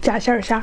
夹馅儿虾。